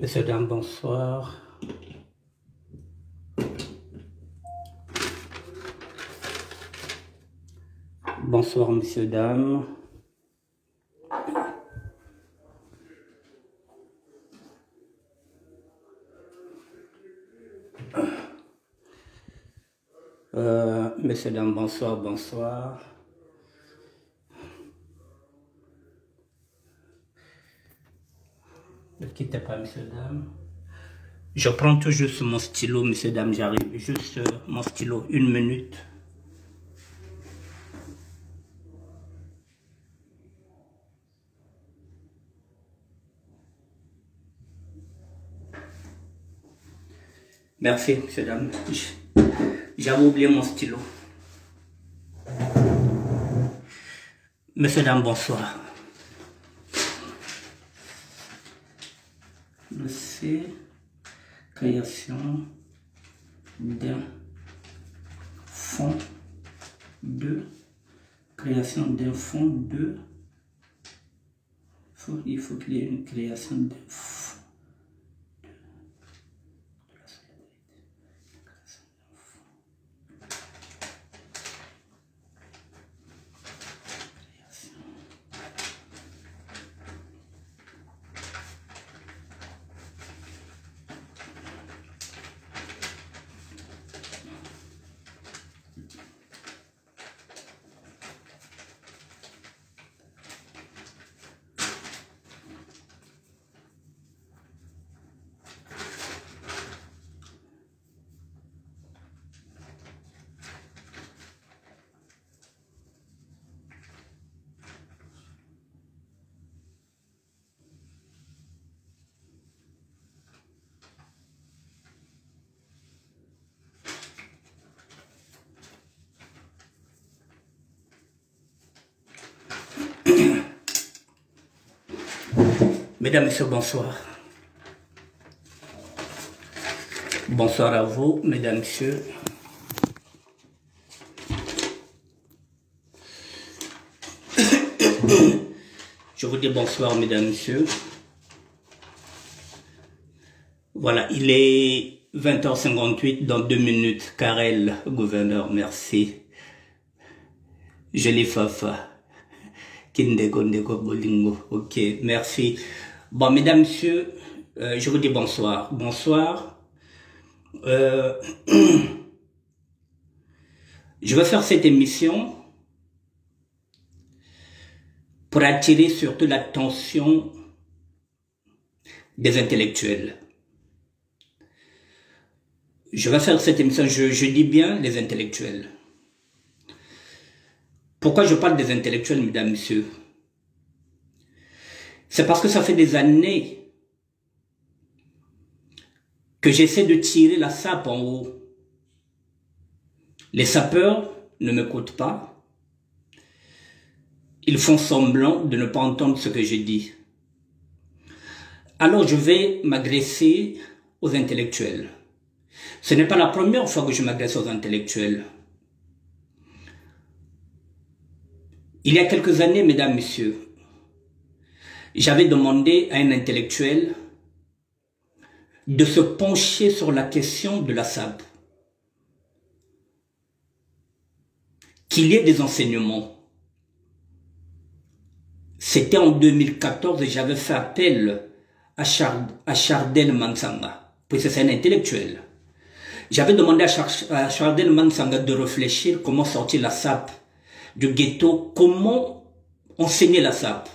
Messieurs, dames, bonsoir. Bonsoir, messieurs, dames. Euh, messieurs, dames, bonsoir, bonsoir. Pas, messieurs, dames. Je prends tout juste mon stylo, messieurs, dames, j'arrive. Juste euh, mon stylo, une minute. Merci, messieurs, dames. J'avais oublié mon stylo. Messieurs, dames, bonsoir. Création d'un fond de création d'un fond de. Il faut qu'il y ait une création d'un fond Mesdames, Messieurs, bonsoir. Bonsoir à vous, Mesdames, Messieurs. Je vous dis bonsoir, Mesdames, Messieurs. Voilà, il est 20h58 dans deux minutes. Karel, gouverneur, merci. Jolie Fafa. Kindego, ndego, bolingo. Ok, merci. Bon, mesdames, messieurs, euh, je vous dis bonsoir. Bonsoir. Euh, je vais faire cette émission pour attirer surtout l'attention des intellectuels. Je vais faire cette émission, je, je dis bien les intellectuels. Pourquoi je parle des intellectuels, mesdames, messieurs? C'est parce que ça fait des années que j'essaie de tirer la sape en haut. Les sapeurs ne m'écoutent pas. Ils font semblant de ne pas entendre ce que je dis. Alors je vais m'agresser aux intellectuels. Ce n'est pas la première fois que je m'agresse aux intellectuels. Il y a quelques années, mesdames, messieurs, j'avais demandé à un intellectuel de se pencher sur la question de la SAP. Qu'il y ait des enseignements. C'était en 2014 et j'avais fait appel à, Chard à Chardel Mansanga, puisque c'est un intellectuel. J'avais demandé à, Char Chardel Mansanga de réfléchir comment sortir la SAP du ghetto, comment enseigner la SAP.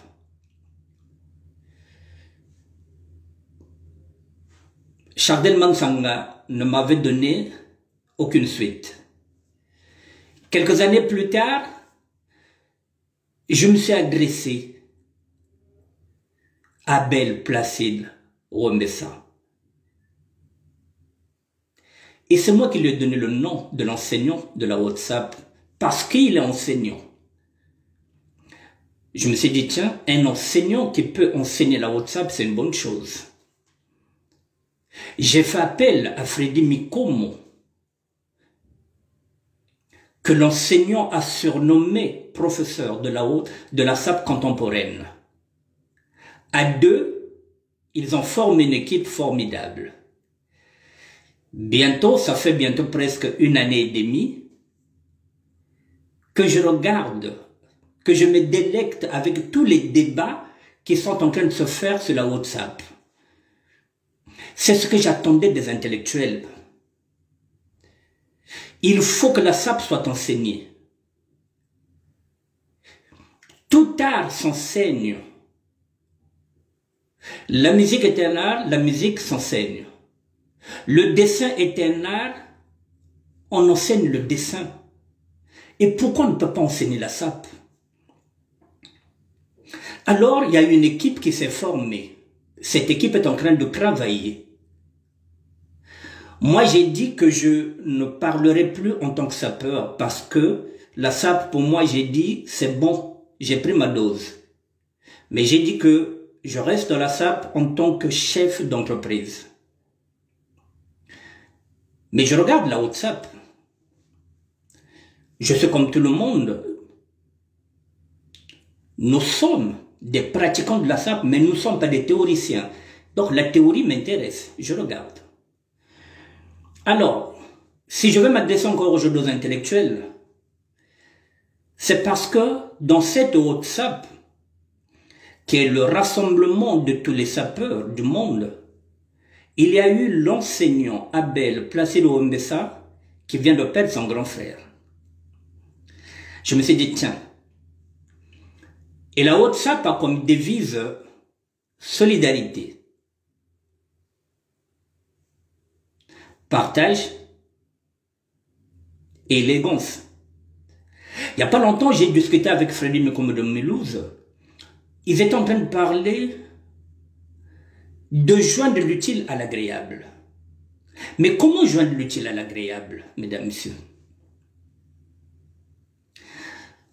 Chardel Mansanga ne m'avait donné aucune suite. Quelques années plus tard, je me suis adressé à Abel Placide Romessa. Et c'est moi qui lui ai donné le nom de l'enseignant de la WhatsApp parce qu'il est enseignant. Je me suis dit, tiens, un enseignant qui peut enseigner la WhatsApp, c'est une bonne chose. J'ai fait appel à Freddy Mikomo, que l'enseignant a surnommé professeur de la haute, de la SAP contemporaine. À deux, ils ont formé une équipe formidable. Bientôt, ça fait bientôt presque une année et demie que je regarde, que je me délecte avec tous les débats qui sont en train de se faire sur la WhatsApp. C'est ce que j'attendais des intellectuels. Il faut que la SAP soit enseignée. Tout art s'enseigne. La musique est un art, la musique s'enseigne. Le dessin est un art, on enseigne le dessin. Et pourquoi on ne peut pas enseigner la SAP Alors, il y a une équipe qui s'est formée. Cette équipe est en train de travailler. Moi, j'ai dit que je ne parlerai plus en tant que sapeur parce que la SAP, pour moi, j'ai dit, c'est bon, j'ai pris ma dose. Mais j'ai dit que je reste dans la SAP en tant que chef d'entreprise. Mais je regarde la WhatsApp. Je suis comme tout le monde. Nous sommes des pratiquants de la SAP, mais nous ne sommes pas des théoriciens. Donc la théorie m'intéresse. Je regarde. Alors, si je veux m'adresser encore aux jeux intellectuels, c'est parce que dans cette WhatsApp, qui est le rassemblement de tous les sapeurs du monde, il y a eu l'enseignant Abel Placido Mbessa qui vient de perdre son grand frère. Je me suis dit, tiens, et la WhatsApp a comme devise solidarité, partage élégance. Il n'y a pas longtemps, j'ai discuté avec Freddy Mekomo de. Ils étaient en train de parler de joindre l'utile à l'agréable. Mais comment joindre l'utile à l'agréable, mesdames, messieurs?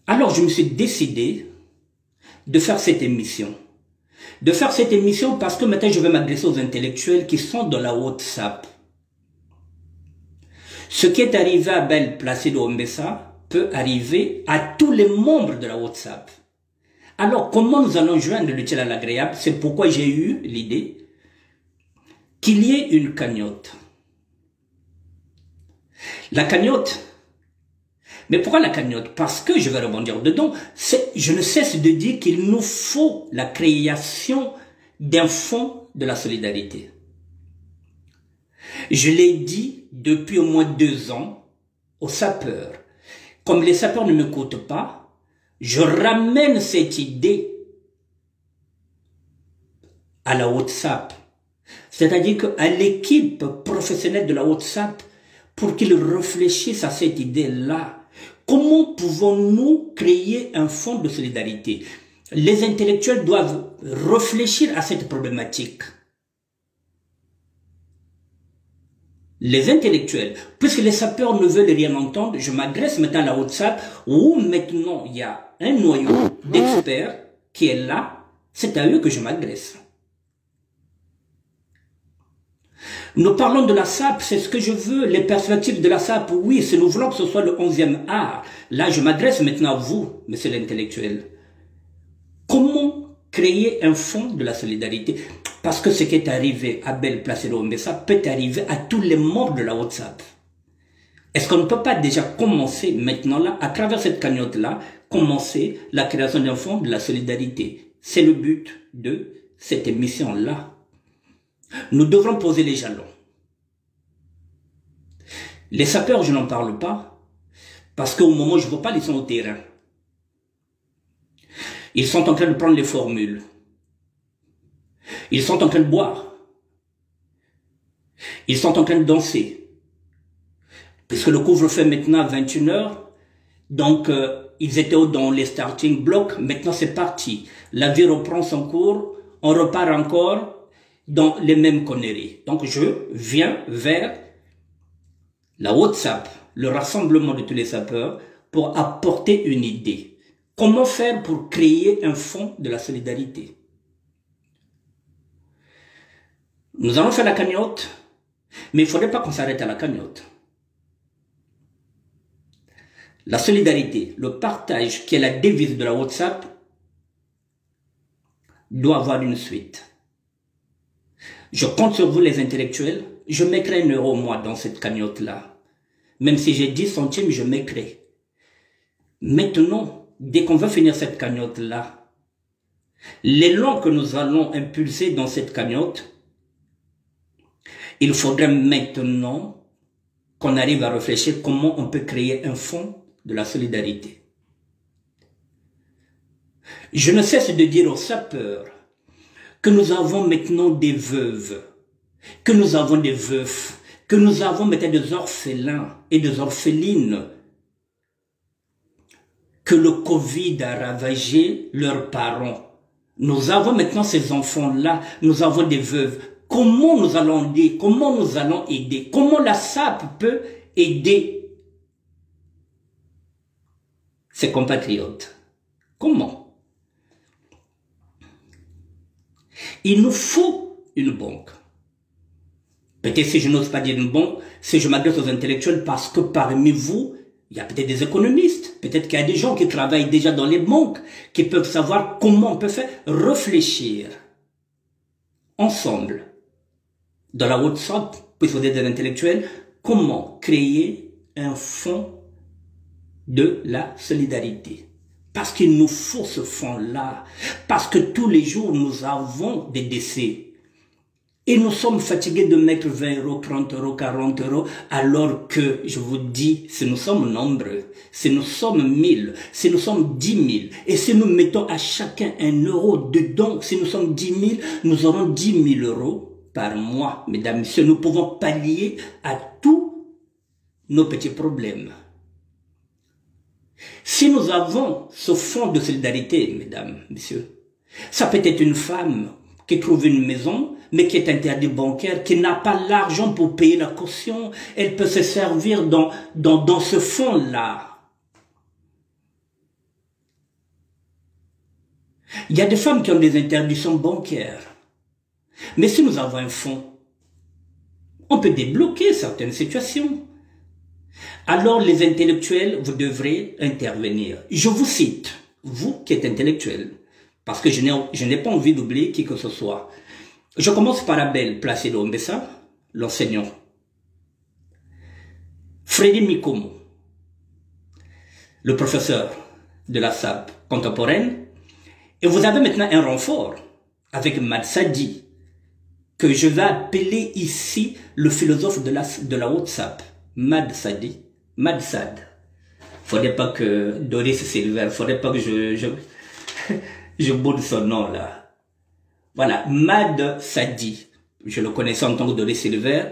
Alors je me suis décidé de faire cette émission. De faire cette émission parce que maintenant je vais m'adresser aux intellectuels qui sont dans la WhatsApp. Ce qui est arrivé à Belle Placido Mbessa peut arriver à tous les membres de la WhatsApp. Alors, comment nous allons joindre l'utile à l'agréable? C'est pourquoi j'ai eu l'idée qu'il y ait une cagnotte. La cagnotte, mais pourquoi la cagnotte? Parce que, je vais rebondir dedans, je ne cesse de dire qu'il nous faut la création d'un fonds de la solidarité. Je l'ai dit depuis au moins deux ans aux sapeurs. Comme les sapeurs ne m'écoutent pas, je ramène cette idée à la WhatsApp c'est-à-dire qu'à l'équipe professionnelle de la WhatsApp, pour qu'ils réfléchissent à cette idée-là, comment pouvons-nous créer un fonds de solidarité? Les intellectuels doivent réfléchir à cette problématique. les intellectuels, puisque les sapeurs ne veulent rien entendre, je m'adresse maintenant à la WhatsApp où maintenant il y a un noyau d'experts qui est là, c'est à eux que je m'adresse. Nous parlons de la SAP, c'est ce que je veux, les perspectives de la SAP, oui, si nous voulons que ce soit le onzième art. Là, je m'adresse maintenant à vous, monsieur l'intellectuel. Comment créer un fonds de la solidarité? Parce que ce qui est arrivé à Belle Placido ça peut arriver à tous les membres de la WhatsApp. Est-ce qu'on ne peut pas déjà commencer maintenant là, à travers cette cagnotte-là, commencer la création d'un fonds de la solidarité? C'est le but de cette émission-là. Nous devrons poser les jalons. Les sapeurs, je n'en parle pas, parce qu'au moment où je ne vois pas, ils sont au terrain. Ils sont en train de prendre les formules. Ils sont en train de boire. Ils sont en train de danser. Puisque le couvre-feu maintenant à 21h, donc euh, ils étaient dans les starting blocks, maintenant c'est parti. La vie reprend son cours, on repart encore, dans les mêmes conneries. Donc je viens vers la WhatsApp, le rassemblement de tous les sapeurs, pour apporter une idée. Comment faire pour créer un fonds de la solidarité? Nous allons faire la cagnotte, mais il ne faudrait pas qu'on s'arrête à la cagnotte. La solidarité, le partage qui est la devise de la WhatsApp, doit avoir une suite. Je compte sur vous les intellectuels. Je mettrai un euro moi dans cette cagnotte-là. Même si j'ai 10 centimes, je mettrai. Maintenant, dès qu'on va finir cette cagnotte-là, l'élan que nous allons impulser dans cette cagnotte, il faudrait maintenant qu'on arrive à réfléchir comment on peut créer un fonds de la solidarité. Je ne cesse de dire aux sapeurs que nous avons maintenant des veuves, que nous avons des veufs, que nous avons maintenant des orphelins et des orphelines, que le Covid a ravagé leurs parents. Nous avons maintenant ces enfants-là, nous avons des veuves. Comment nous allons aider? Comment nous allons aider? Comment la SAP peut aider ses compatriotes? Comment? Il nous faut une banque. Peut-être si je n'ose pas dire une banque, si je m'adresse aux intellectuels parce que parmi vous, il y a peut-être des économistes, peut-être qu'il y a des gens qui travaillent déjà dans les banques, qui peuvent savoir comment on peut faire réfléchir ensemble dans la haute sorte, puisque vous êtes des intellectuels, comment créer un fonds de la solidarité. Parce qu'il nous faut ce fonds-là. Parce que tous les jours, nous avons des décès. Et nous sommes fatigués de mettre 20 euros, 30 euros, 40 euros, alors que, je vous dis, si nous sommes nombreux, si nous sommes 1000, si nous sommes 10 000, et si nous mettons à chacun un euro dedans, si nous sommes 10 000, nous aurons 10 000 euros par mois, mesdames, messieurs, nous pouvons pallier à tous nos petits problèmes. Si nous avons ce fonds de solidarité, mesdames, messieurs, ça peut être une femme qui trouve une maison, mais qui est interdit bancaire, qui n'a pas l'argent pour payer la caution, elle peut se servir dans, dans, dans ce fonds-là. Il y a des femmes qui ont des interdictions bancaires. Mais si nous avons un fonds, on peut débloquer certaines situations. Alors les intellectuels, vous devrez intervenir. Je vous cite, vous qui êtes intellectuel, parce que je n'ai pas envie d'oublier qui que ce soit. Je commence par Abel Placido Mbessa, l'enseignant. Freddy Mikomo, le professeur de la SAP contemporaine. Et vous avez maintenant un renfort avec Matsadi, que je vais appeler ici le philosophe de la, de la haute sap, Mad Sadi, Mad Sad. Faudrait pas que Doris Silver, faudrait pas que je, je, je boude son nom là. Voilà, Mad Sadi. Je le connaissais en tant que Doris Silver.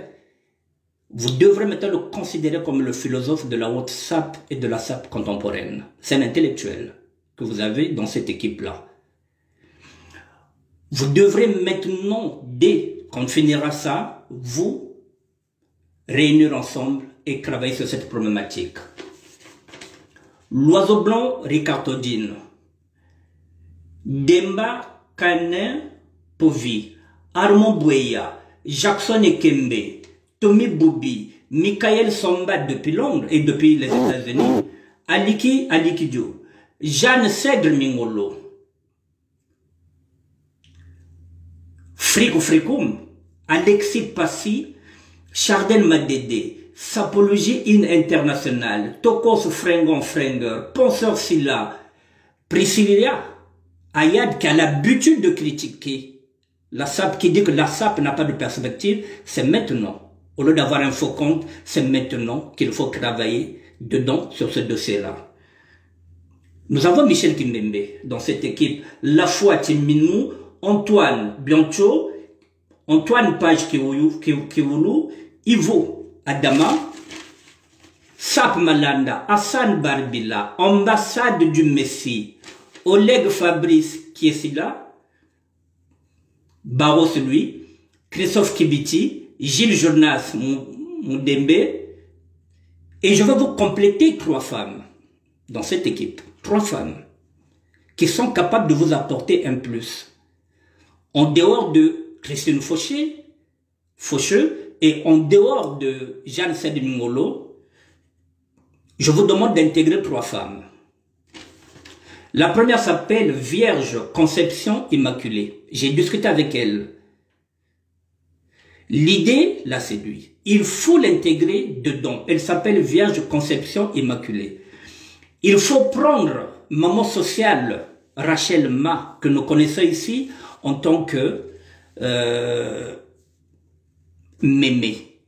Vous devrez maintenant le considérer comme le philosophe de la haute sap et de la sap contemporaine. C'est un intellectuel que vous avez dans cette équipe-là. Vous devrez maintenant, dès qu'on finira ça, vous réunir ensemble et travailler sur cette problématique. L'oiseau blanc, Ricardodine. Demba Canin Povi. Armand Bouya. Jackson Ekembe. Tommy Boubi. Michael Somba depuis Londres et depuis les États-Unis. Aliki Alikidio. Jeanne Cèdre Mingolo. Frigo Fricum, Alexis Passy, Chardin Madede, Sapologie in Internationale, Tokos Frengon Frenger, Penseur Silla, Priscilla, Ayad qui a l'habitude de critiquer la SAP, qui dit que la SAP n'a pas de perspective, c'est maintenant. Au lieu d'avoir un faux compte, c'est maintenant qu'il faut travailler dedans sur ce dossier-là. Nous avons Michel Kimbembe dans cette équipe, La Foi Timinou, Antoine Biancho, Antoine Page Kiwulu, Ivo Adama, Sap Malanda, Hassan Barbila, ambassade du Messie, Oleg Fabrice là, Barros lui, Christophe Kibiti, Gilles Jonas Moudembe, et je vais vous compléter trois femmes dans cette équipe, trois femmes qui sont capables de vous apporter un plus. En dehors de Christine Fauché, Faucheux, et en dehors de Jeanne Sedimolo, je vous demande d'intégrer trois femmes. La première s'appelle Vierge Conception Immaculée. J'ai discuté avec elle. L'idée la séduit. Il faut l'intégrer dedans. Elle s'appelle Vierge Conception Immaculée. Il faut prendre maman sociale, Rachel Ma, que nous connaissons ici, en tant que euh, mémé.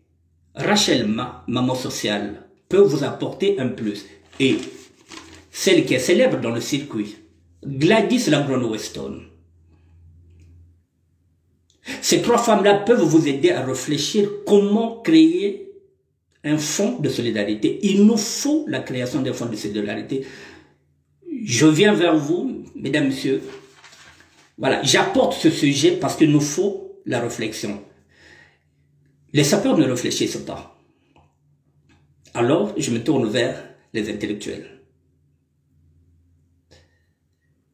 Rachel Ma, maman sociale, peut vous apporter un plus. Et celle qui est célèbre dans le circuit, Gladys LaGrone Weston. Ces trois femmes-là peuvent vous aider à réfléchir comment créer un fonds de solidarité. Il nous faut la création d'un fonds de solidarité. Je viens vers vous, mesdames, messieurs. Voilà, j'apporte ce sujet parce qu'il nous faut la réflexion. Les sapeurs ne réfléchissent pas. Alors, je me tourne vers les intellectuels.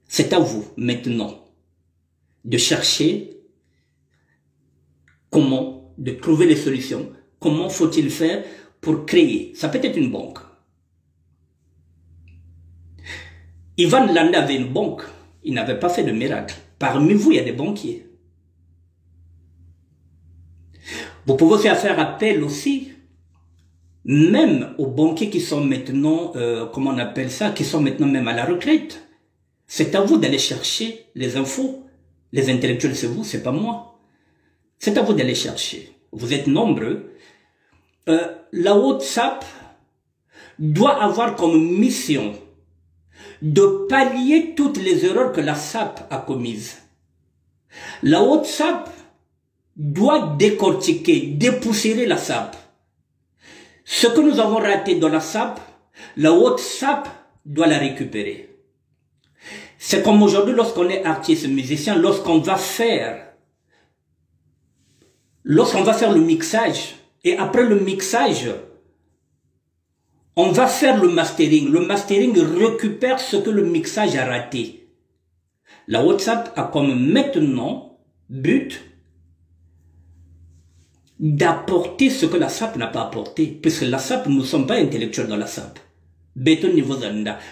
C'est à vous, maintenant, de chercher comment, de trouver les solutions. Comment faut-il faire pour créer? Ça peut être une banque. Ivan Landa avait une banque. Il n'avait pas fait de miracle. Parmi vous, il y a des banquiers. Vous pouvez aussi faire appel aussi, même aux banquiers qui sont maintenant, euh, comment on appelle ça, qui sont maintenant même à la retraite. C'est à vous d'aller chercher les infos. Les intellectuels, c'est vous, c'est pas moi. C'est à vous d'aller chercher. Vous êtes nombreux. Euh, la haute SAP doit avoir comme mission de pallier toutes les erreurs que la SAP a commises. La haute SAP doit décortiquer, dépoussiérer la SAP. Ce que nous avons raté dans la SAP, la haute SAP doit la récupérer. C'est comme aujourd'hui lorsqu'on est artiste, musicien, lorsqu'on va faire, lorsqu'on va faire le mixage, et après le mixage, on va faire le mastering. Le mastering récupère ce que le mixage a raté. La WhatsApp a comme maintenant but d'apporter ce que la SAP n'a pas apporté. Puisque la SAP, nous ne sommes pas intellectuels dans la SAP.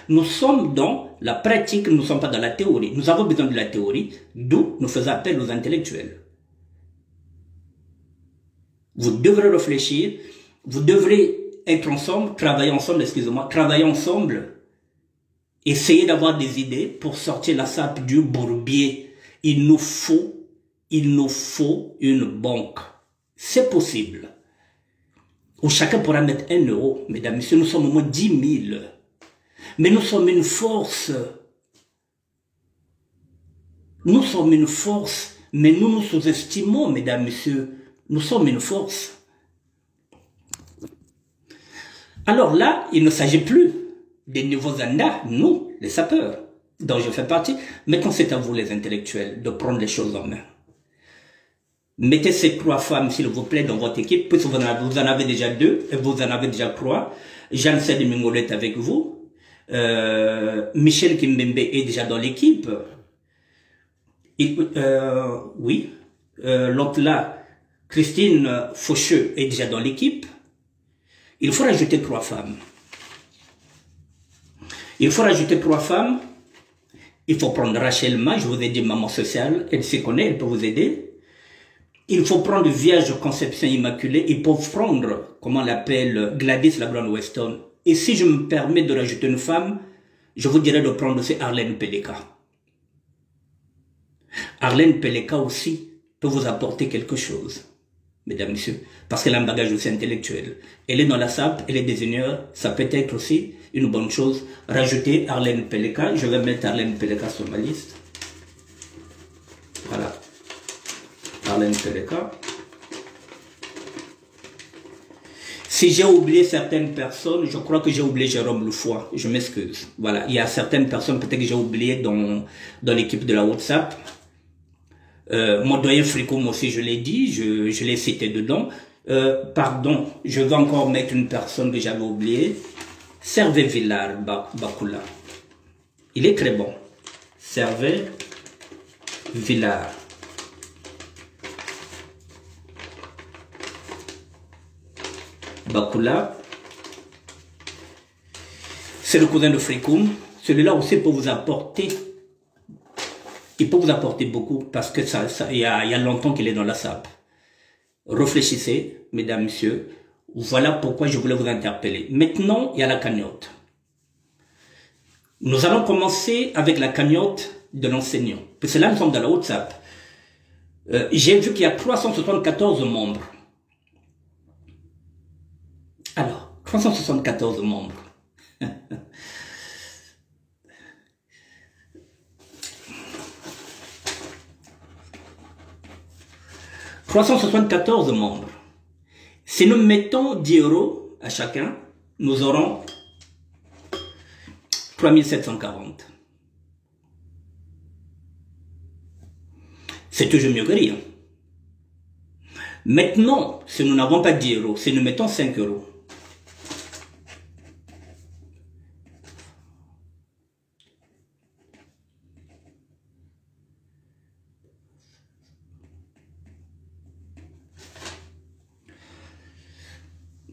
Nous sommes dans la pratique, nous ne sommes pas dans la théorie. Nous avons besoin de la théorie, d'où nous faisons appel aux intellectuels. Vous devrez réfléchir, vous devrez être ensemble, travailler ensemble, excusez-moi, travailler ensemble, essayer d'avoir des idées pour sortir la SAP du bourbier. Il nous faut, il nous faut une banque. C'est possible où chacun pourra mettre un euro. Mesdames, Messieurs, nous sommes au moins dix mille. Mais nous sommes une force. Nous sommes une force, mais nous nous sous-estimons, mesdames, messieurs. Nous sommes une force. Alors là, il ne s'agit plus des nouveaux andas, nous, les sapeurs, dont je fais partie. Maintenant, c'est à vous, les intellectuels, de prendre les choses en main. Mettez ces trois femmes, s'il vous plaît, dans votre équipe, puisque vous en avez, déjà deux, et vous en avez déjà trois. Jeanne de Mingolette avec vous. Euh, Michel Kimbembe est déjà dans l'équipe. Euh, oui. Euh, L'autre là, Christine Faucheux est déjà dans l'équipe. Il faut rajouter trois femmes. Il faut rajouter trois femmes. Il faut prendre Rachel Ma, je vous ai dit maman sociale, elle se connaît, elle peut vous aider. Il faut prendre Vierge Conception Immaculée, il faut prendre, comment l'appelle, Gladys LaBrown Weston. Et si je me permets de rajouter une femme, je vous dirais de prendre aussi Arlène Peleka. Arlène Peleka aussi peut vous apporter quelque chose, mesdames, messieurs, parce qu'elle a un bagage aussi intellectuel. Elle est dans la SAP, elle est désigneur, ça peut être aussi une bonne chose. Rajouter Arlène Peleka, je vais mettre Arlène Peleka sur ma liste. Voilà. Si j'ai oublié certaines personnes, je crois que j'ai oublié Jérôme Loufoy. Je m'excuse. Voilà. Il y a certaines personnes peut-être que j'ai oublié dans, dans l'équipe de la WhatsApp. Euh, mon doyen Fricoum aussi, je l'ai dit, je, je l'ai cité dedans. Euh, pardon, je vais encore mettre une personne que j'avais oubliée. Servé Villard Bakula. Il est très bon. Servé Villard. Bakula. C'est le cousin de Frikoum. Celui-là aussi peut vous apporter. Il peut vous apporter beaucoup parce que ça, ça il, y a, longtemps qu'il est dans la SAP. Réfléchissez, mesdames, messieurs. Voilà pourquoi je voulais vous interpeller. Maintenant, il y a la cagnotte. Nous allons commencer avec la cagnotte de l'enseignant. Parce que là, nous sommes dans la WhatsApp. Euh, J'ai vu qu'il y a 374 membres. Alors, 374 membres. 374 membres. Si nous mettons 10 euros à chacun, nous aurons 3740. C'est toujours mieux que rien. Maintenant, si nous n'avons pas 10 euros, si nous mettons 5 euros,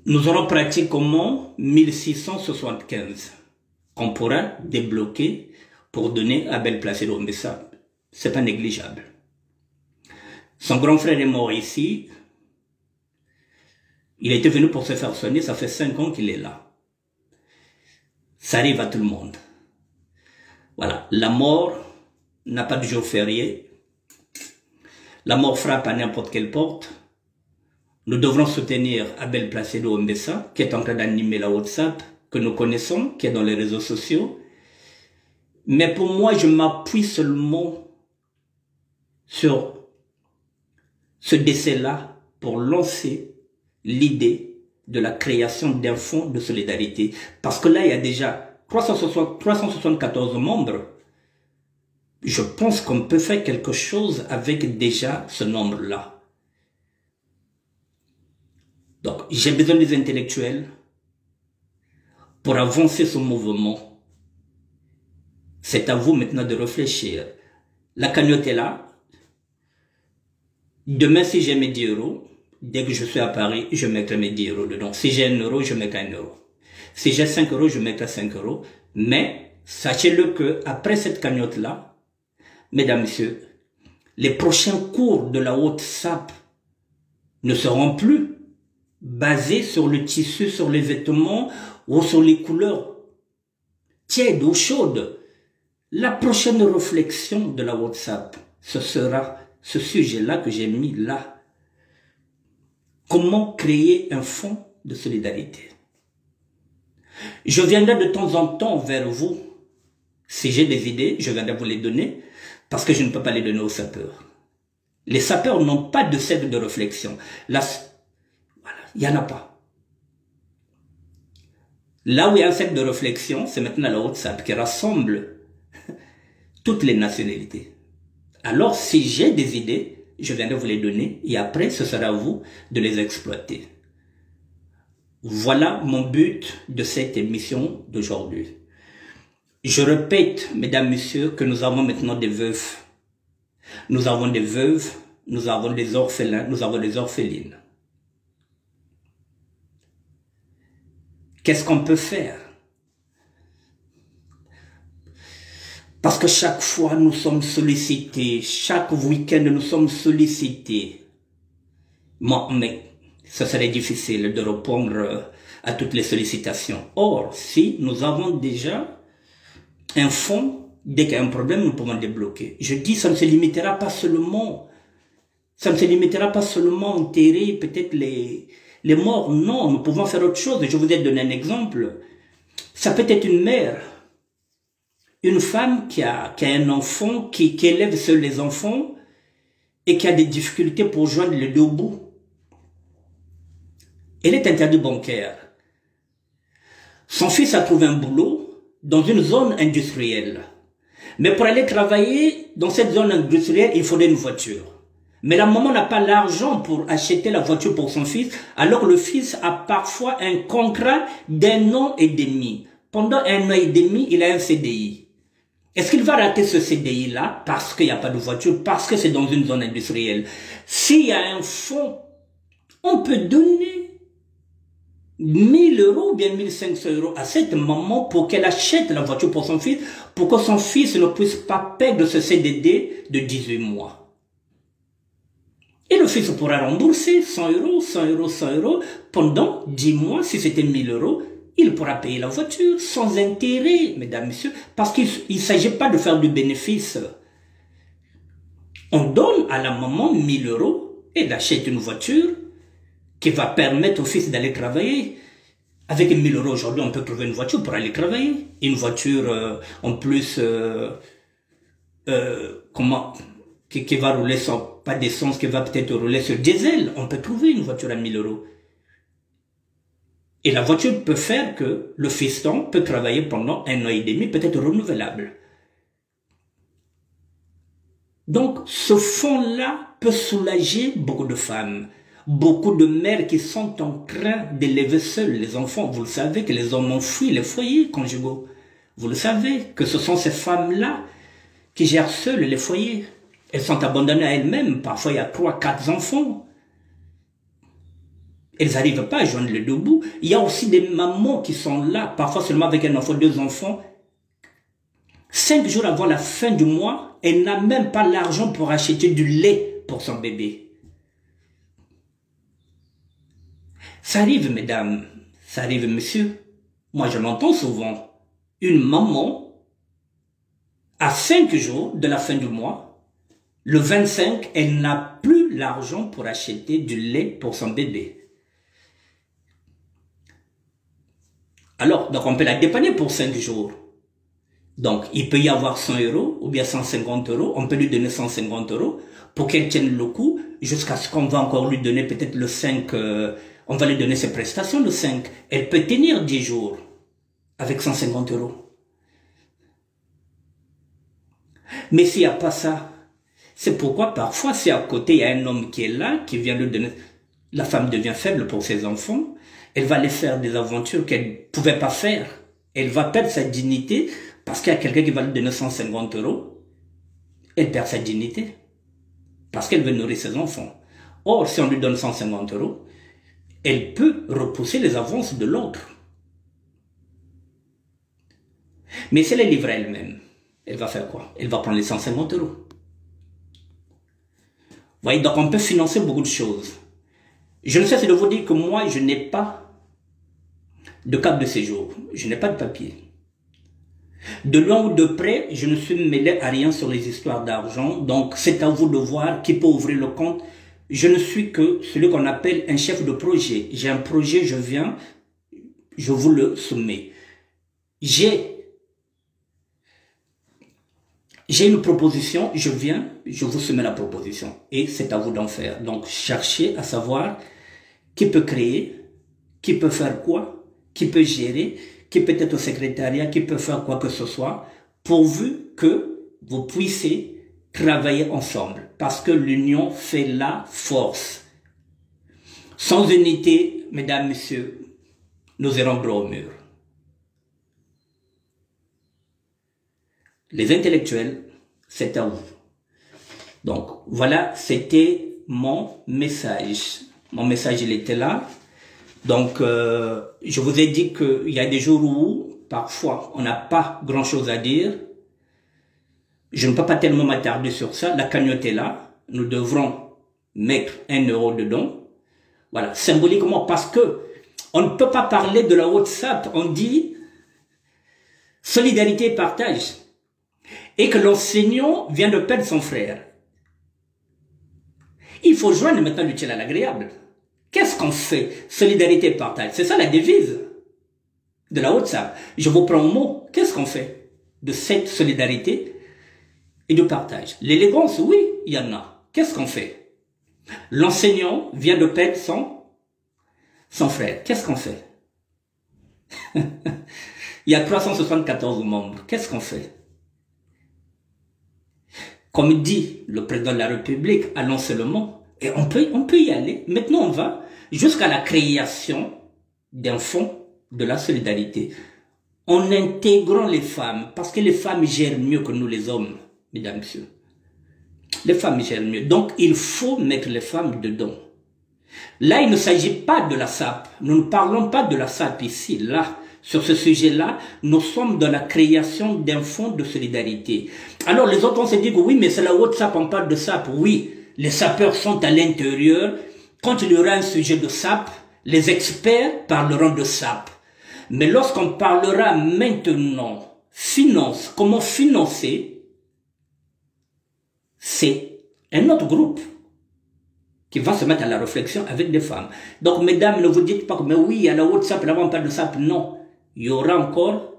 nous aurons pratiquement 1675 qu'on pourra débloquer pour donner à Belle Placido. Mais ça, c'est pas négligeable. Son grand frère est mort ici. Il était venu pour se faire soigner. Ça fait cinq ans qu'il est là. Ça arrive à tout le monde. Voilà. La mort n'a pas de jour férié. La mort frappe à n'importe quelle porte. Nous devrons soutenir Abel Placido Mbessa, qui est en train d'animer la WhatsApp, que nous connaissons, qui est dans les réseaux sociaux. Mais pour moi, je m'appuie seulement sur ce décès-là pour lancer l'idée de la création d'un fonds de solidarité. Parce que là, il y a déjà 374 membres. Je pense qu'on peut faire quelque chose avec déjà ce nombre-là. Donc, j'ai besoin des intellectuels pour avancer ce mouvement. C'est à vous maintenant de réfléchir. La cagnotte est là. Demain, si j'ai mes 10 euros, dès que je suis à Paris, je mettrai mes 10 euros dedans. Si j'ai un euro, je mettrai un euro. Si j'ai 5 euros, je mettrai 5 euros. Mais, sachez-le que, après cette cagnotte-là, mesdames, messieurs, les prochains cours de la haute SAP ne seront plus basé sur le tissu, sur les vêtements ou sur les couleurs tièdes ou chaudes. La prochaine réflexion de la WhatsApp, ce sera ce sujet-là que j'ai mis là. Comment créer un fonds de solidarité? Je viendrai de temps en temps vers vous. Si j'ai des idées, je viendrai vous les donner parce que je ne peux pas les donner aux sapeurs. Les sapeurs n'ont pas de cercle de réflexion. Il n'y en a pas. Là où il y a un cercle de réflexion, c'est maintenant la WhatsApp qui rassemble toutes les nationalités. Alors, si j'ai des idées, je viendrai vous les donner et après, ce sera à vous de les exploiter. Voilà mon but de cette émission d'aujourd'hui. Je répète, mesdames, messieurs, que nous avons maintenant des veuves. Nous avons des veuves, nous avons des orphelins, nous avons des orphelines. Qu'est-ce qu'on peut faire? Parce que chaque fois nous sommes sollicités, chaque week-end nous sommes sollicités. Moi, mais ce serait difficile de répondre à toutes les sollicitations. Or, si nous avons déjà un fonds, dès qu'il y a un problème, nous pouvons débloquer. Je dis, ça ne se limitera pas seulement, ça ne se limitera pas seulement à enterrer peut-être les, les morts, non, nous pouvons faire autre chose. Je vous ai donné un exemple. Ça peut être une mère, une femme qui a, un enfant, qui, qui élève seul les enfants et qui a des difficultés pour joindre les deux bouts. Elle est interdite bancaire. Son fils a trouvé un boulot dans une zone industrielle. Mais pour aller travailler dans cette zone industrielle, il faudrait une voiture. Mais la maman n'a pas l'argent pour acheter la voiture pour son fils, alors le fils a parfois un contrat d'un an et demi. Pendant un an et demi, il a un CDI. Est-ce qu'il va rater ce CDI-là parce qu'il n'y a pas de voiture, parce que c'est dans une zone industrielle? S'il y a un fonds, on peut donner 1000 euros ou bien 1500 euros à cette maman pour qu'elle achète la voiture pour son fils, pour que son fils ne puisse pas perdre ce CDD de 18 mois. Et le fils pourra rembourser 100 euros, 100 euros, 100 euros pendant 10 mois. Si c'était 1000 euros, il pourra payer la voiture sans intérêt, mesdames, messieurs, parce qu'il ne s'agit pas de faire du bénéfice. On donne à la maman 1000 euros et achète une voiture qui va permettre au fils d'aller travailler. Avec 1000 euros aujourd'hui, on peut trouver une voiture pour aller travailler. Une voiture euh, en plus, euh, euh, comment, qui, va rouler sans pas d'essence, qui va peut-être rouler sur diesel. On peut trouver une voiture à 1000 euros. Et la voiture peut faire que le fiston peut travailler pendant un an et demi, peut-être renouvelable. Donc, ce fonds-là peut soulager beaucoup de femmes, beaucoup de mères qui sont en train d'élever seules les enfants. Vous le savez que les hommes ont fui les foyers conjugaux. Vous le savez que ce sont ces femmes-là qui gèrent seules les foyers. Elles sont abandonnées à elles-mêmes. Parfois, il y a trois, quatre enfants. Elles n'arrivent pas à joindre le deux bouts. Il y a aussi des mamans qui sont là, parfois seulement avec un enfant, deux enfants. Cinq jours avant la fin du mois, elle n'a même pas l'argent pour acheter du lait pour son bébé. Ça arrive, mesdames, ça arrive, monsieur. Moi, je l'entends souvent. Une maman, à cinq jours de la fin du mois, le 25, elle n'a plus l'argent pour acheter du lait pour son bébé. Alors, donc on peut la dépanner pour 5 jours. Donc, il peut y avoir 100 euros ou bien 150 euros. On peut lui donner 150 euros pour qu'elle tienne le coup jusqu'à ce qu'on va encore lui donner peut-être le 5, euh, on va lui donner ses prestations le 5. Elle peut tenir 10 jours avec 150 euros. Mais s'il n'y a pas ça, c'est pourquoi parfois c'est à côté, il y a un homme qui est là, qui vient lui donner, la femme devient faible pour ses enfants, elle va aller faire des aventures qu'elle pouvait pas faire. Elle va perdre sa dignité parce qu'il y a quelqu'un qui va lui donner 150 euros. Elle perd sa dignité parce qu'elle veut nourrir ses enfants. Or, si on lui donne 150 euros, elle peut repousser les avances de l'autre. Mais si elle est livrée elle-même, elle va faire quoi? Elle va prendre les 150 euros. Voyez, donc on peut financer beaucoup de choses. Je ne cesse de vous dire que moi, je n'ai pas de carte de séjour. Je n'ai pas de papier. De loin ou de près, je ne suis mêlé à rien sur les histoires d'argent, donc c'est à vous de voir qui peut ouvrir le compte. Je ne suis que celui qu'on appelle un chef de projet. J'ai un projet, je viens, je vous le soumets. J'ai j'ai une proposition, je viens, je vous soumets la proposition. Et c'est à vous d'en faire. Donc, cherchez à savoir qui peut créer, qui peut faire quoi, qui peut gérer, qui peut être au secrétariat, qui peut faire quoi que ce soit, pourvu que vous puissiez travailler ensemble. Parce que l'union fait la force. Sans unité, mesdames, messieurs, nous irons droit au mur. Les intellectuels, c'est à vous. Donc, voilà, c'était mon message. Mon message, il était là. Donc, euh, je vous ai dit qu'il y a des jours où, parfois, on n'a pas grand-chose à dire. Je ne peux pas tellement m'attarder sur ça. La cagnotte est là. Nous devrons mettre un euro dedans. Voilà, symboliquement, parce que on ne peut pas parler de la WhatsApp. On dit solidarité et partage. Et que l'enseignant vient de perdre son frère. Il faut joindre maintenant l'utile à l'agréable. Qu'est-ce qu'on fait? Solidarité et partage. C'est ça la devise de la WhatsApp. Je vous prends un mot. Qu'est-ce qu'on fait de cette solidarité et du partage? L'élégance, oui, il y en a. Qu'est-ce qu'on fait? L'enseignant vient de perdre son, son frère. Qu'est-ce qu'on fait? Il y a 374 membres. Qu'est-ce qu'on fait? Comme dit le président de la République, allons seulement. Et on peut, on peut y aller. Maintenant, on va jusqu'à la création d'un fonds de la solidarité en intégrant les femmes, parce que les femmes gèrent mieux que nous les hommes, mesdames, messieurs. Les femmes gèrent mieux. Donc, il faut mettre les femmes dedans. Là, il ne s'agit pas de la SAP. Nous ne parlons pas de la SAP ici. Là, sur ce sujet-là, nous sommes dans la création d'un fonds de solidarité. Alors, les autres vont se dire que oui, mais c'est la WhatsApp, on parle de SAP. Oui, les sapeurs sont à l'intérieur. Quand il y aura un sujet de SAP, les experts parleront de SAP. Mais lorsqu'on parlera maintenant finance, comment financer, c'est un autre groupe qui va se mettre à la réflexion avec des femmes. Donc, mesdames, ne vous dites pas que, mais oui, a la WhatsApp, là, on parle de SAP. Non. Il y aura encore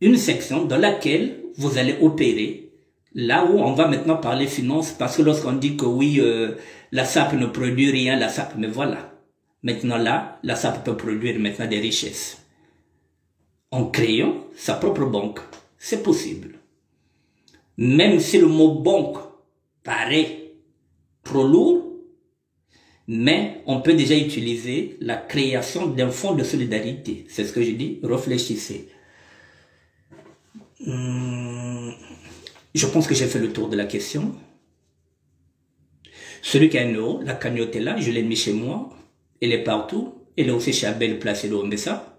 une section dans laquelle vous allez opérer là où on va maintenant parler finance parce que lorsqu'on dit que oui, euh, la SAP ne produit rien, la SAP, mais voilà. Maintenant là, la SAP peut produire maintenant des richesses. En créant sa propre banque. C'est possible. Même si le mot banque paraît trop lourd, mais on peut déjà utiliser la création d'un fonds de solidarité. C'est ce que je dis, réfléchissez. Hum, je pense que j'ai fait le tour de la question. Celui qui a un euro, la cagnotte est là, je l'ai mis chez moi, elle est partout, elle est aussi chez Abel Placido ça.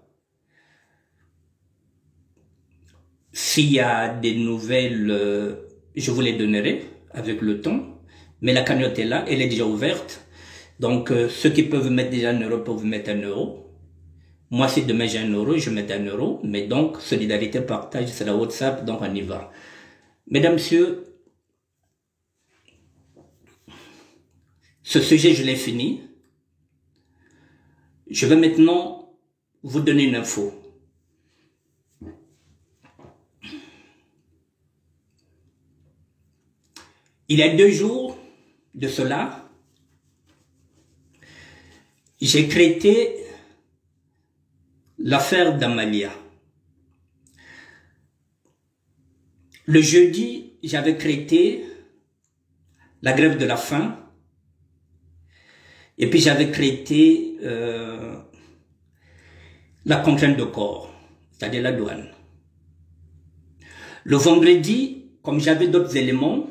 S'il y a des nouvelles, euh, je vous les donnerai avec le temps, mais la cagnotte est là, elle est déjà ouverte. Donc, euh, ceux qui peuvent mettre déjà un euro peuvent mettre un euro. Moi, si demain j'ai un euro, je mets un euro. Mais donc, solidarité, partage, c'est la WhatsApp, donc on y va. Mesdames, Messieurs, ce sujet, je l'ai fini. Je vais maintenant vous donner une info. Il y a deux jours de cela, j'ai traité l'affaire d'Amalia. Le jeudi, j'avais traité la grève de la faim et puis j'avais traité euh, la contrainte de corps, c'est-à-dire la douane. Le vendredi, comme j'avais d'autres éléments,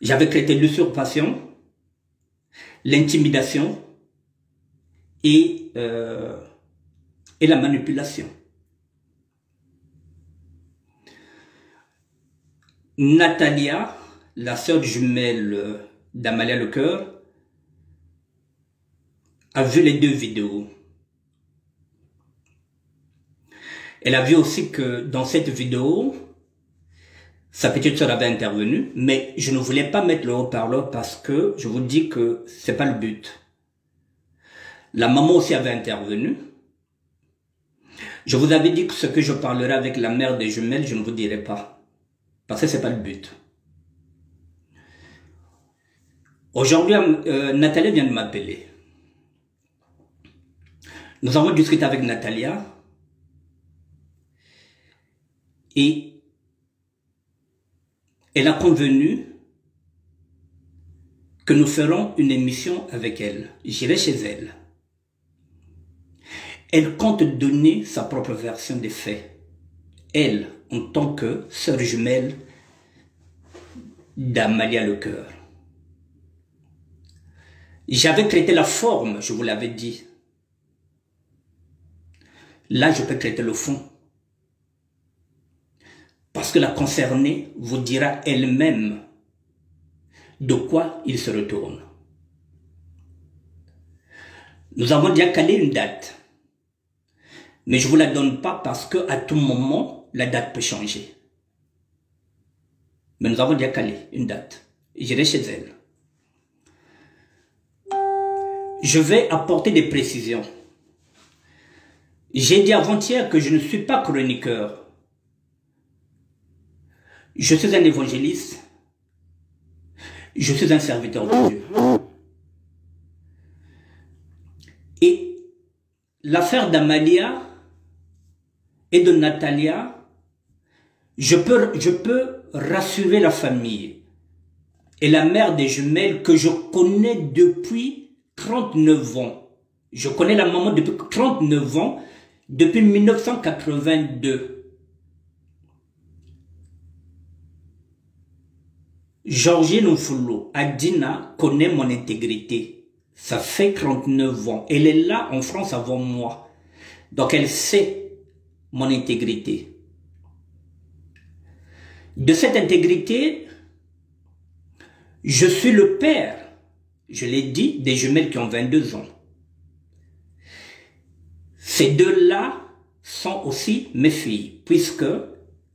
j'avais traité l'usurpation, l'intimidation et euh, et la manipulation. Natalia, la sœur jumelle d'Amalia Le Coeur, a vu les deux vidéos. Elle a vu aussi que dans cette vidéo, sa petite sœur avait intervenu, mais je ne voulais pas mettre le haut-parleur parce que je vous dis que c'est pas le but. La maman aussi avait intervenu. Je vous avais dit que ce que je parlerai avec la mère des jumelles, je ne vous dirai pas. Parce que ce n'est pas le but. Aujourd'hui, euh, Nathalie vient de m'appeler. Nous avons discuté avec Natalia. Et elle a convenu que nous ferons une émission avec elle. J'irai chez elle elle compte donner sa propre version des faits. Elle, en tant que sœur jumelle d'Amalia Le Coeur. J'avais traité la forme, je vous l'avais dit. Là, je peux traiter le fond. Parce que la concernée vous dira elle-même de quoi il se retourne. Nous avons déjà calé une date. Mais je vous la donne pas parce que à tout moment, la date peut changer. Mais nous avons déjà calé une date. J'irai chez elle. Je vais apporter des précisions. J'ai dit avant-hier que je ne suis pas chroniqueur. Je suis un évangéliste. Je suis un serviteur de Dieu. Et l'affaire d'Amalia et de Natalia, je peux, je peux rassurer la famille et la mère des jumelles que je connais depuis 39 ans. Je connais la maman depuis 39 ans, depuis 1982. Georgine Nfoulo, Adina connaît mon intégrité. Ça fait 39 ans. Elle est là en France avant moi. Donc elle sait mon intégrité. De cette intégrité, Je suis le père, je l'ai dit, des jumelles qui ont 22 ans. Ces deux-là sont aussi mes filles, puisque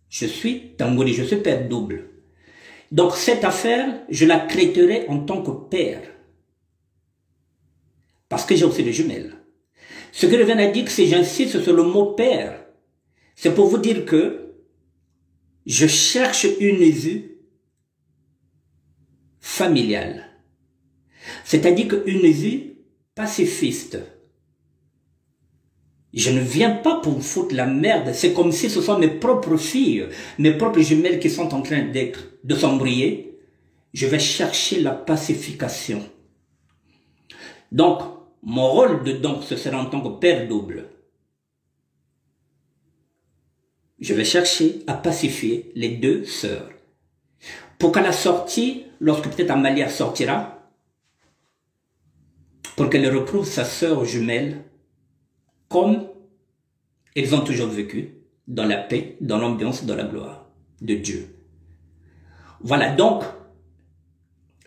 je suis Tangoli, je suis père double. Donc cette affaire, je la traiterai en tant que père. Parce que j'ai aussi des jumelles. Ce que je viens de dire, c'est j'insiste sur le mot père. C'est pour vous dire que je cherche une vue familiale. C'est-à-dire qu'une vue pacifiste. Je ne viens pas pour vous foutre la merde. C'est comme si ce sont mes propres filles, mes propres jumelles qui sont en train d'être, de s'embrouiller. Je vais chercher la pacification. Donc, mon rôle dedans, ce sera en tant que père double. Je vais chercher à pacifier les deux sœurs. Pour qu'à la sortie, lorsque peut-être Amalia sortira, pour qu'elle retrouve sa sœur jumelle comme ils ont toujours vécu, dans la paix, dans l'ambiance, dans la gloire de Dieu. Voilà, donc,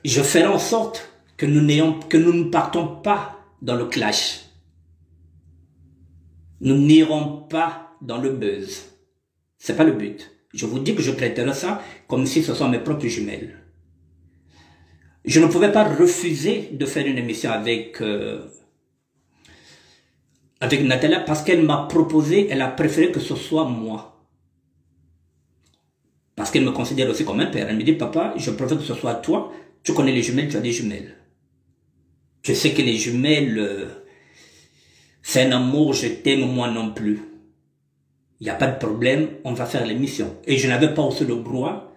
je ferai en sorte que nous, n'ayons, que nous ne partons pas dans le clash. Nous n'irons pas dans le buzz. C'est pas le but. Je vous dis que je traiterai ça comme si ce sont mes propres jumelles. Je ne pouvais pas refuser de faire une émission avec euh, avec Natalia parce qu'elle m'a proposé, elle a préféré que ce soit moi. Parce qu'elle me considère aussi comme un père. Elle me dit, papa, je préfère que ce soit toi. Tu connais les jumelles, tu as des jumelles. Je sais que les jumelles, euh, c'est un amour, je t'aime moi non plus. Il n'y a pas de problème, on va faire l'émission. Et je n'avais pas aussi le droit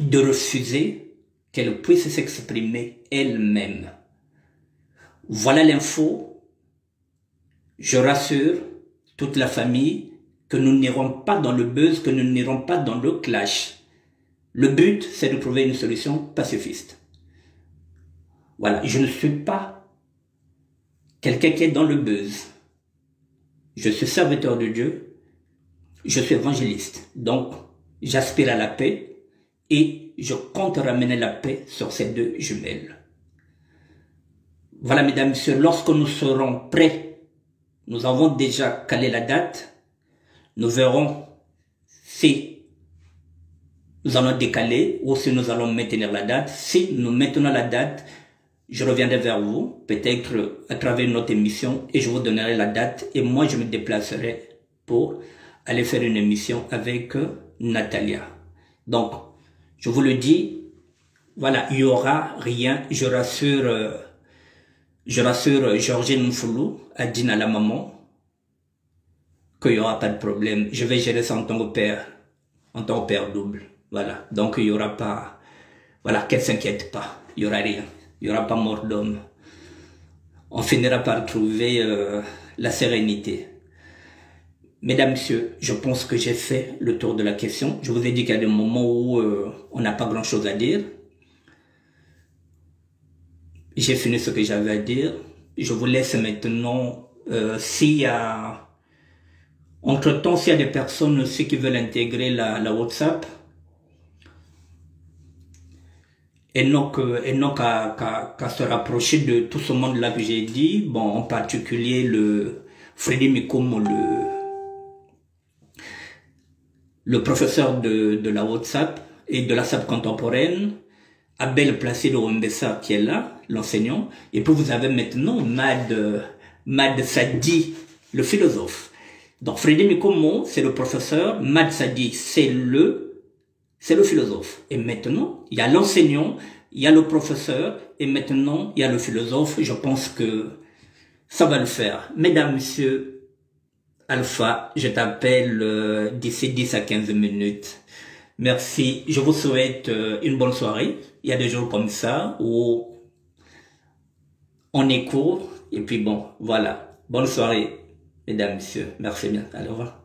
de refuser qu'elle puisse s'exprimer elle-même. Voilà l'info je rassure toute la famille que nous n'irons pas dans le buzz, que nous n'irons pas dans le clash. Le but, c'est de trouver une solution pacifiste. Voilà, je ne suis pas quelqu'un qui est dans le buzz. Je suis serviteur de Dieu, je suis évangéliste. Donc, j'aspire à la paix et je compte ramener la paix sur ces deux jumelles. Voilà, mesdames, messieurs, lorsque nous serons prêts nous avons déjà calé la date. Nous verrons si nous allons décaler ou si nous allons maintenir la date. Si nous maintenons la date, je reviendrai vers vous, peut-être à travers notre émission, et je vous donnerai la date. Et moi, je me déplacerai pour aller faire une émission avec Natalia. Donc, je vous le dis, voilà, il y aura rien, je rassure euh, je rassure Georgine Mfoulou, a dit à la maman, qu'il n'y aura pas de problème. Je vais gérer ça en tant que père, en tant que père double. Voilà. Donc il n'y aura pas, voilà, qu'elle s'inquiète pas. Il n'y aura rien. Il n'y aura pas mort d'homme. On finira par trouver euh, la sérénité. Mesdames, Messieurs, je pense que j'ai fait le tour de la question. Je vous ai dit qu'il y a des moments où euh, on n'a pas grand-chose à dire. J'ai fini ce que j'avais à dire. Je vous laisse maintenant, euh, s'il y a, entre-temps, s'il y a des personnes aussi qui veulent intégrer la, la WhatsApp, et non qu'à se rapprocher de tout ce monde-là que j'ai dit, bon, en particulier le Freddy Mikomo, le, le professeur de, de la WhatsApp et de la SAP contemporaine, Abel Placido Mbessa qui est là, l'enseignant, et puis vous avez maintenant Mad, Mad Sadi, le philosophe. Donc Frédéric Mikomo, c'est le professeur, Mad Sadi, c'est le, c'est le philosophe. Et maintenant, il y a l'enseignant, il y a le professeur, et maintenant, il y a le philosophe. Je pense que ça va le faire. Mesdames, Messieurs, Alpha, je t'appelle euh, d'ici 10 à 15 minutes. Merci. Je vous souhaite euh, une bonne soirée. Il y a des jours comme ça où on est court. Et puis bon, voilà. Bonne soirée, mesdames, messieurs. Merci bien. Allez, au revoir.